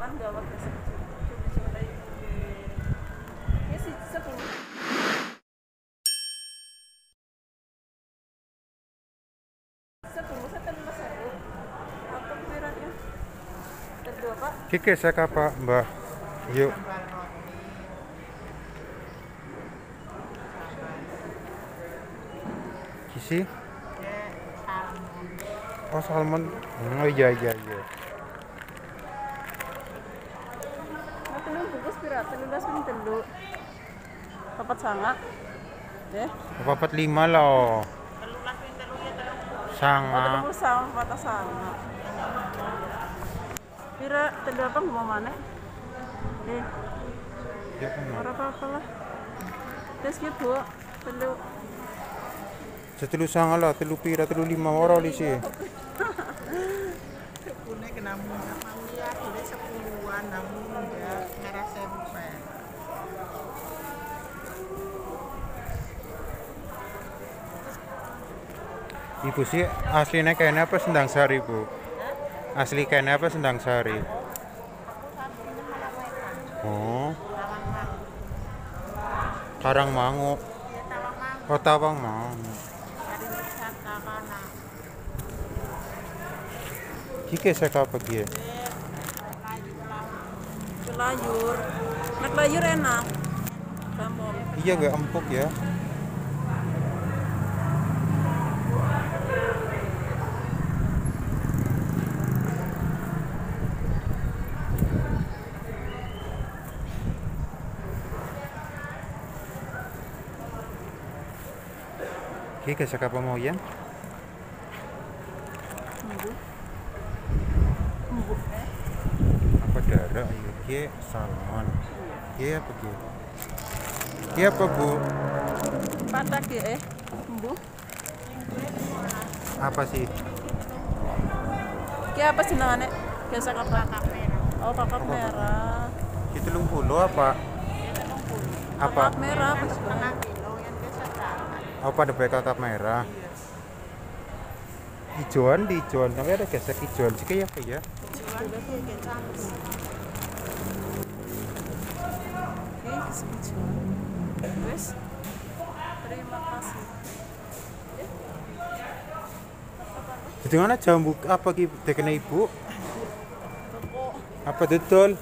Lan gawat ya cumi-cumi Ya sih sepuluh. Sepuluh saya terima sewu. Apa piratnya? Kedua pak. Kike saya apa Mbak? Yuk. Kisi? Oh salmon. Oh iya iya iya. Telur bungkus pirat, telur belas pun telur. Papat sanga. Eh, Papat lima oh Sanga. telur sama patah sanga. Pira telur apa mau mana? Eh, Ya, kan. ora apa-apa lah. Terus gitu, telur Setelu sanga lah, telu pira, telu lima orang di sini. Kune kena mamia kule sepuluhan namun enggak merah sempe. Ibu sih aslinya kayaknya apa Sendang Sari bu? Asli kayaknya apa Sendang Sari? Oh, Karang Mangu. Oh Tawang Mangu. Kike saya apa dia? kelayur. Nah, kelayur enak. Iya gak empuk ya? Kike saya apa mau ya? Darah? Ayo Ki salmon. Ki apa Ki? Ki apa bu? patak ya eh. Embu. Apa sih? Ki apa sih namanya? Biasa kakak. Oh, kakak merah. Itu telung puluh apa? Apa? Kakak merah apa? Setengah kilo yang biasa dapat. Apa ada baik kakap merah? Hijauan di hijauan, tapi ada gesek hijauan sih kayak apa ya? Jual segitu. Wes. Terima kasih. Jadi mana jambu apa ki dekene ibu? Apa betul?